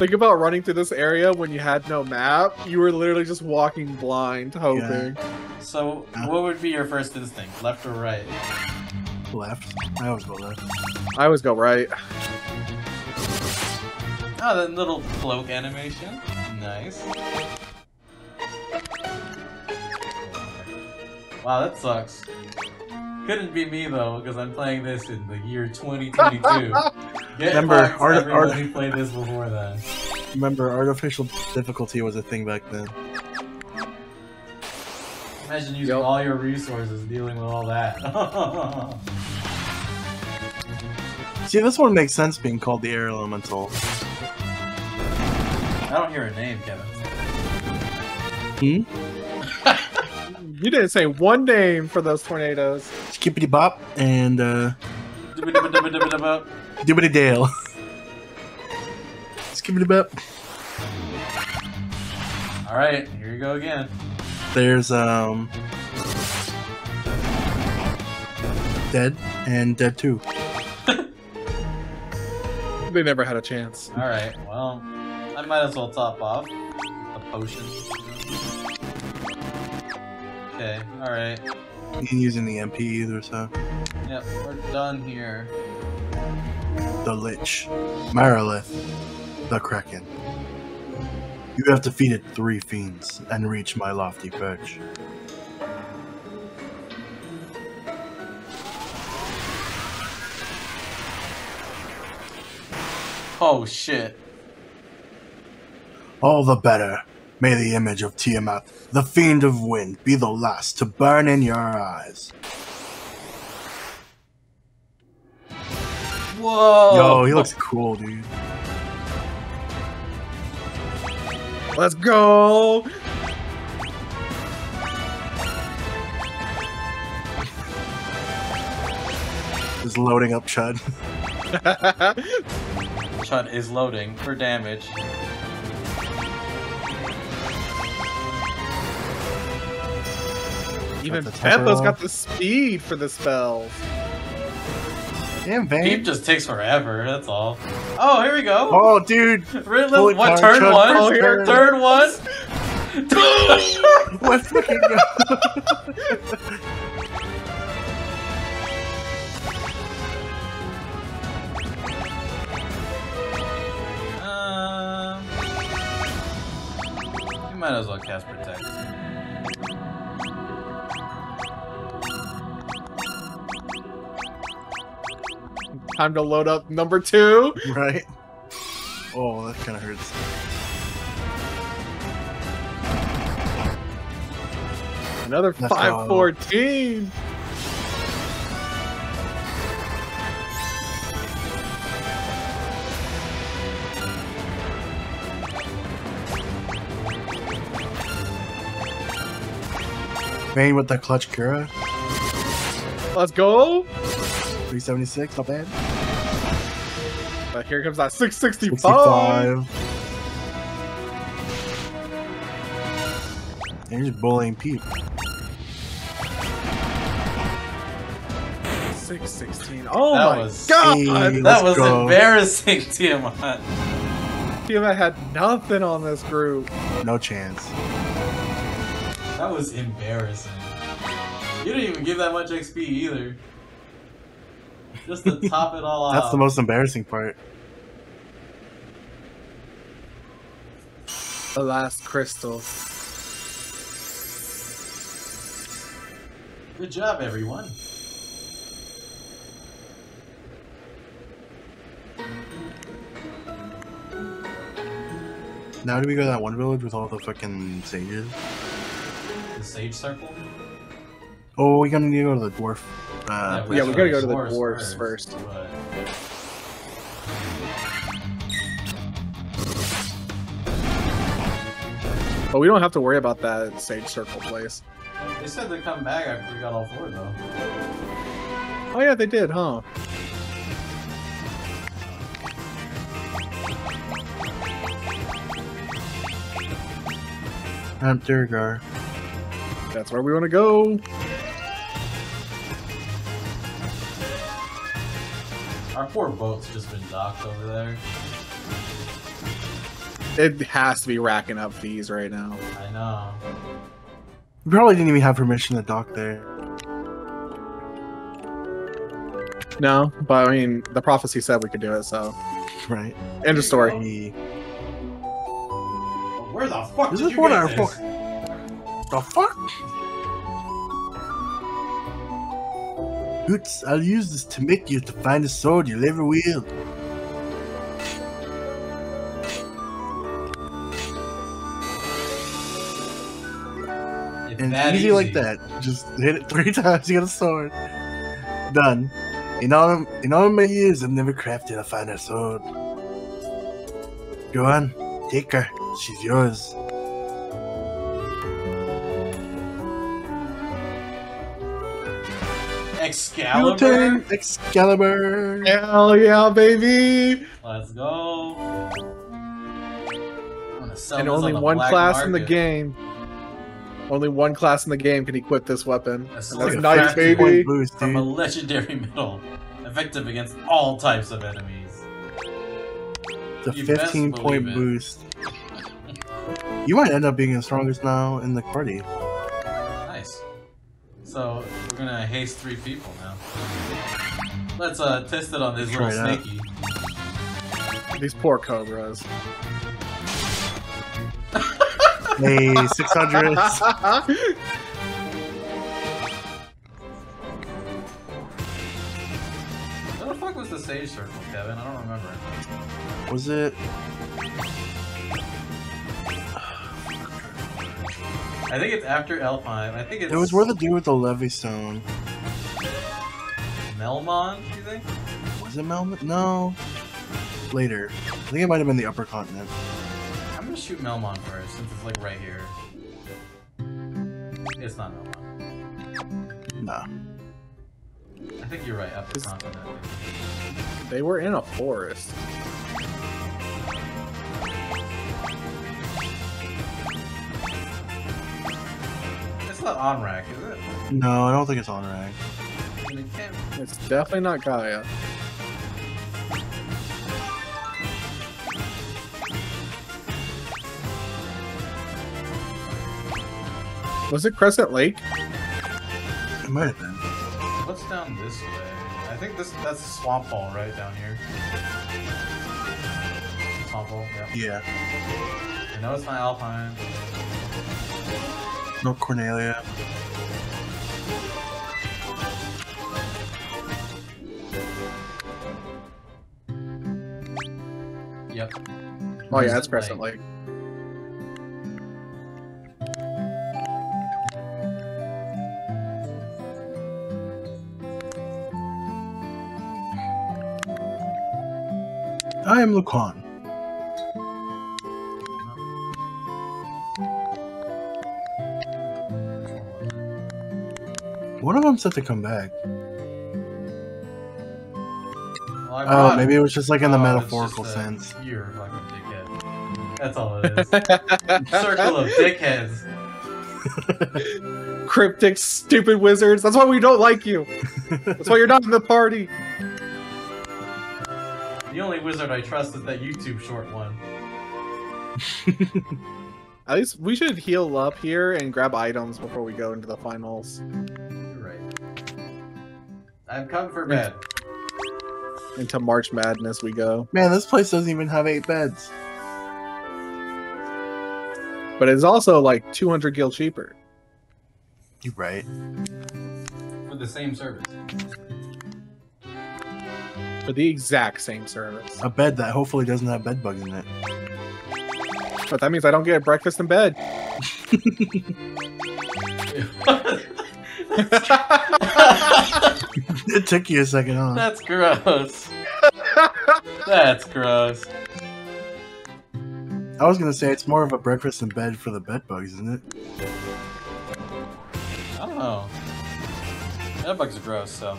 Think about running through this area when you had no map. You were literally just walking blind, hoping. Yeah. So, what would be your first instinct, left or right? Left. I always go left. I always go right. Oh, that little cloak animation. Nice. Wow, that sucks. Couldn't be me though, because I'm playing this in the year 2022. Get Remember, fucked, art- everybody played this before then. Remember, artificial difficulty was a thing back then. Imagine using Yep. all your resources dealing with all that. See, this one makes sense being called the air elemental. I don't hear a name, Kevin. Hmm? You didn't say one name for those tornadoes. Skippity bop and uh. Dibbity dale. Skippity bop. Alright, here you go again. There's um, dead and dead two. They never had a chance. Alright, well, I might as well top off the potion. Okay, alright. You ain't using the MP either, so Yep, we're done here. The Lich, Marilith, the Kraken. You have defeated three fiends and reached my lofty perch. Oh shit. All the better. May the image of Tiamat, the fiend of wind, be the last to burn in your eyes. Whoa! Yo, he looks cool, dude. Let's go! Is loading up Chud. Chud is loading for damage. Even temper got the speed for the spells. Damn, Peep Vane. just takes forever, that's all. Oh, here we go! Oh, dude. Really? What, turn one? Oh, here. Third one? What fucking Um, you might as well cast Protect. Time to load up number two. Right? Oh, that kind of hurts. Another Let's go. 514. Vane with the clutch Cura. Let's go. 376, not bad. But here comes that 665. 65. And you're just bullying Peep. 616. Oh That my was- god! Hey, That was go. embarrassing, Tiamat. Tiamat had nothing on this group. No chance. That was embarrassing. You didn't even give that much XP either. Just to top it all off. That's the most embarrassing part. The last crystal. Good job, everyone. Now do we go to that one village with all the fucking sages? The Sage Circle? Oh, we're gonna need to go to the dwarf. Uh, Yeah, we gotta go to the Dwarves dwarves first. but- But we don't have to worry about that Sage Circle place. They said they'd come back after we got all four, though. Oh yeah, they did, huh? I'm Durgar. That's where we want to go. Our poor boat's just been docked over there. It has to be racking up fees right now. I know. We probably didn't even have permission to dock there. No, but I mean, the prophecy said we could do it, so Right. end of story. Where the fuck This did is you get our this? fuck. The fuck? Hoots, I'll use this to make you to find a sword you'll ever wield. And that easy, like that. Just hit it three times, you got a sword. Done. In all in all my years, I've never crafted a finer sword. Go on, take her. She's yours. Excalibur. Newton Excalibur. Hell yeah, baby! Let's go. I'm gonna sell And only on one black class in the game. Only one class in the game can equip this weapon. That's that's a nice, baby. Boost, From a legendary medal, effective against all types of enemies. The You 15 point boost. You might end up being the strongest now in the party. Nice. So we're gonna haste three people now. Let's uh test it on this Try little it snaky. These poor cobras. Hey, 600. What the fuck was the sage circle, Kevin? I don't remember. Was it? I think it's after Alpine. I think it's It was where the dude with the levy stone. Melmond, you think? Was it Melmond? No. Later. I think it might have been the upper continent. I'm gonna shoot Melmond first, since it's like right here. It's not Melmond. Nah. I think you're right, upper Is- continent. they were in a forest. It's not Onrac, is it? No, I don't think it's Onrac. It. It's definitely not Gaia. Was it Crescent Lake? It might have been. What's down this way? I think this that's Swamp Hole right down here. Swamp Hole, yeah. Yeah. I know it's not Alpine. No Cornelia. Yep. Oh yeah, that's Crescent Lake. I am Lukahn. One of to come back. Well, Oh, maybe it was just like in the Oh, it's metaphorical just a- sense. You're a dickhead. That's all it is. Circle of dickheads. Cryptic, stupid wizards. That's why we don't like you. That's why you're not in the party. The only wizard I trust is that YouTube short one. At least we should heal up here and grab items before we go into the finals. You're right. I've come for bed. Into March Madness we go. Man, this place doesn't even have eight beds. But it's also like 200 gil cheaper. You're right. For the same service. For the exact same service. A bed that hopefully doesn't have bed bugs in it. But that means I don't get breakfast in bed. It took you a second, huh? That's gross. That's gross. I was gonna say it's more of a breakfast in bed for the bed bugs, isn't it? I don't know. Bed bugs are gross, so.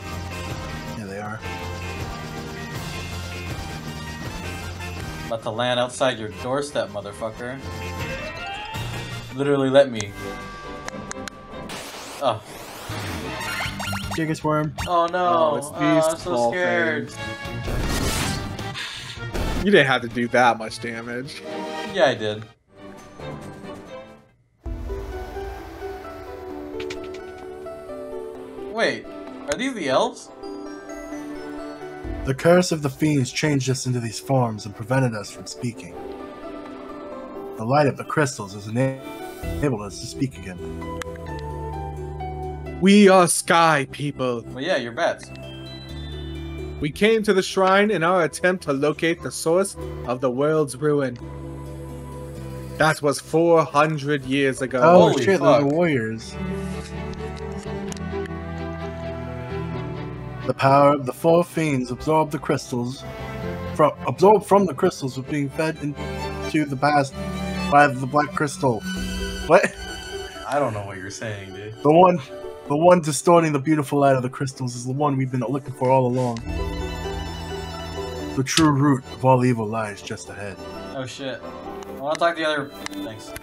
Yeah, they are. About to land outside your doorstep, motherfucker. Literally let me. Oh. Gigas worm. Oh no. Oh, it's Oh, I'm so scared. things. You didn't have to do that much damage. Yeah, I did. Wait, are these the elves? The curse of the fiends changed us into these forms and prevented us from speaking. The light of the crystals has ena- enabled us to speak again. We are sky people. Well, yeah, you're bats. We came to the shrine in our attempt to locate the source of the world's ruin. That was 400 years ago. Oh Holy shit, fuck. they're the warriors. The power of the four fiends absorbed the crystals from absorbed from the crystals was being fed into the past by the black crystal. What? I don't know what you're saying, dude. The one the one distorting the beautiful light of the crystals is the one we've been looking for all along. The true root of all evil lies just ahead. Oh shit. I want to talk to the other. Thanks.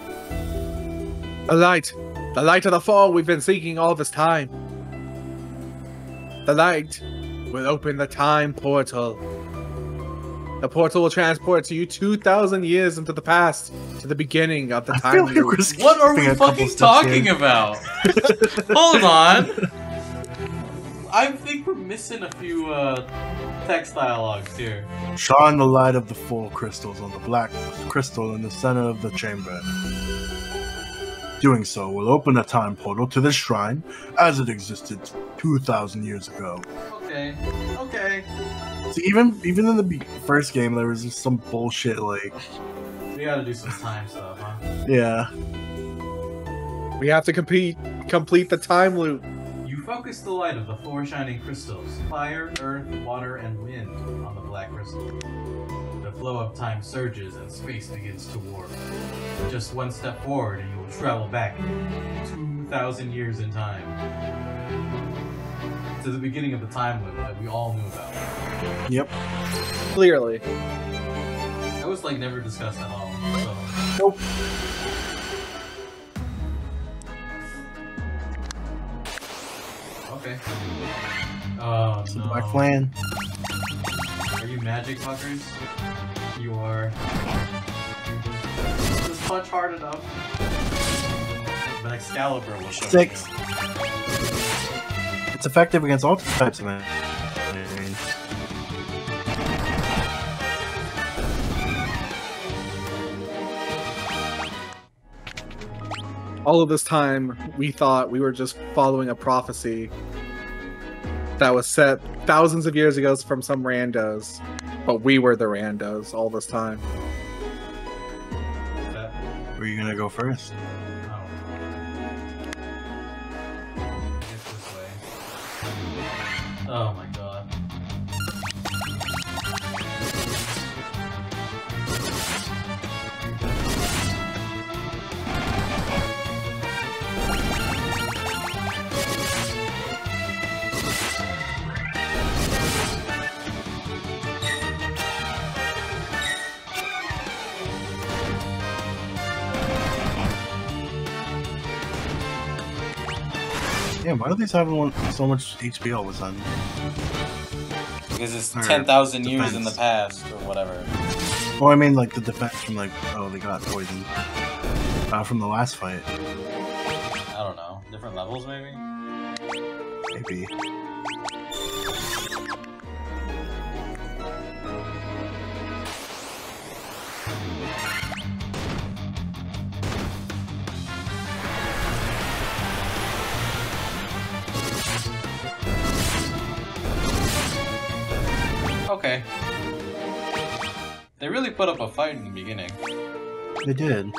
The light. The light of the fall we've been seeking all this time. The light will open the time portal. The portal will transport you 2,000 years into the past, to the beginning of the I time feel like loop. we're What are we skipping a couple fucking talking here. about? Hold on. I think we're missing a few uh, text dialogues here. Shine the light of the four crystals on the black crystal in the center of the chamber. Doing so will open a time portal to this shrine as it existed 2,000 years ago. Okay. Okay. See, even even in the first game, there was just some bullshit like, We gotta do some time stuff, huh? yeah, We have to compete, complete the time loop. You focus the light of the four shining crystals fire, earth, water, and wind on the black crystal. The flow of time surges and space begins to warp. Just one step forward and you will travel back 2,000 years in time. To the beginning of the time loop that we all knew about. yep. Clearly. That was like never discussed at all. So. Nope. Okay. Oh It's the no. Black Clan. Are you magic fuckers? You are. Just punch hard enough. But Excalibur will show Six. you. It's effective against all types of enemies. All of this time, we thought we were just following a prophecy that was set thousands of years ago from some randos. But we were the randos all this time. Where are you gonna go first? Damn, why do these have so much HP all of a sudden? Because it's Or 10,000 years in the past, or whatever. Well, I mean, like the defense from like, oh, they got poisoned uh, from the last fight, I don't know. Different levels, maybe? maybe. Okay. They really put up a fight in the beginning. They did.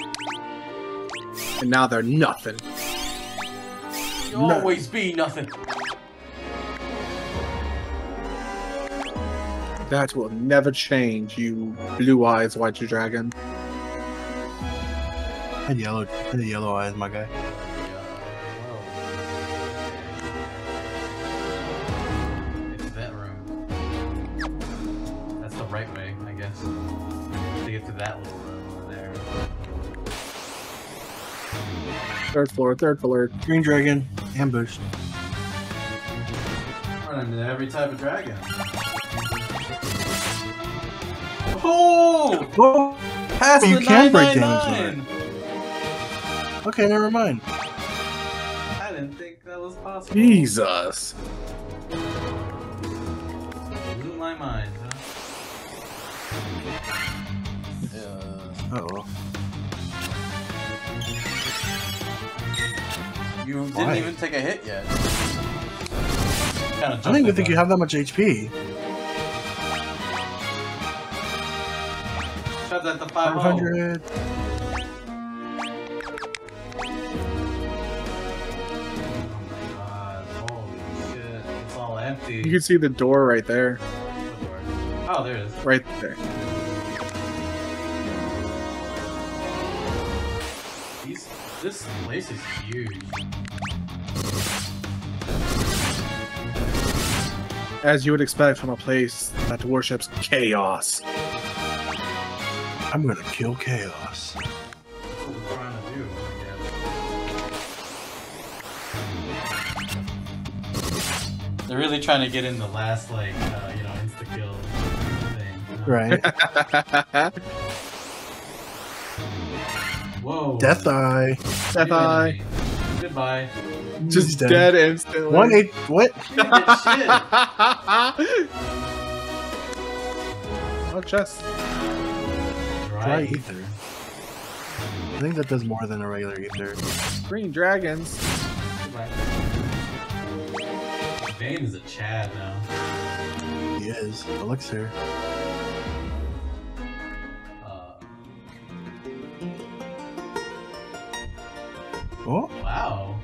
And now they're nothing. You'll No. always be nothing. That will never change, you blue eyes, white dragon. Had yellow, had yellow eyes, my guy. That little room over there. Third floor, third floor. Green dragon, ambushed. Run into every type of dragon. Oh! oh! Whoa! Past You the can break 999! Okay, never mind. I didn't think that was possible. Jesus. Blew my mind, huh? Uh oh. You didn't Why? even take a hit yet. Kinda I don't even think you have that much HP. Shut at the 500. Oh my god, holy shit. It's all empty. You can see the door right there. Oh, there it is. Right there. These, this place is huge. As you would expect from a place that worships chaos. I'm gonna kill chaos. That's what we're trying to do, I guess. They're really trying to get in the last, like, uh, you know, insta kill thing. you know? Right. Whoa. Death Eye. Death Eye. Goodbye. Just He's dead. dead. instantly. One eight. What? You didn't get shit. oh, chest. Dry ether. I think that does more than a regular ether. Green dragons. Goodbye. Bane is a Chad now. He is. Elixir. Oh, wow.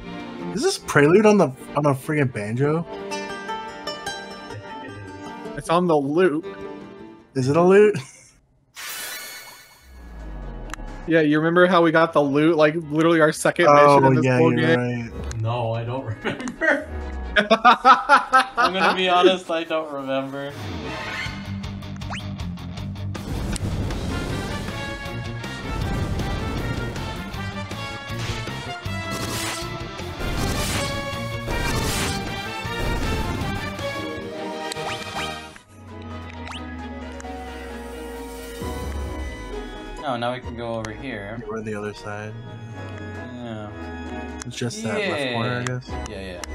is this prelude on the on a friggin' banjo? I it is. On the loop. Is it a lute? Yeah, you remember how we got the lute? Like literally our second mission Oh in this yeah, whole you're game. right. No, I don't remember. I'm gonna be honest, I don't remember. Oh, now we can go over here. We're on the other side. Yeah. It's just that left corner, I guess. Yeah, yeah.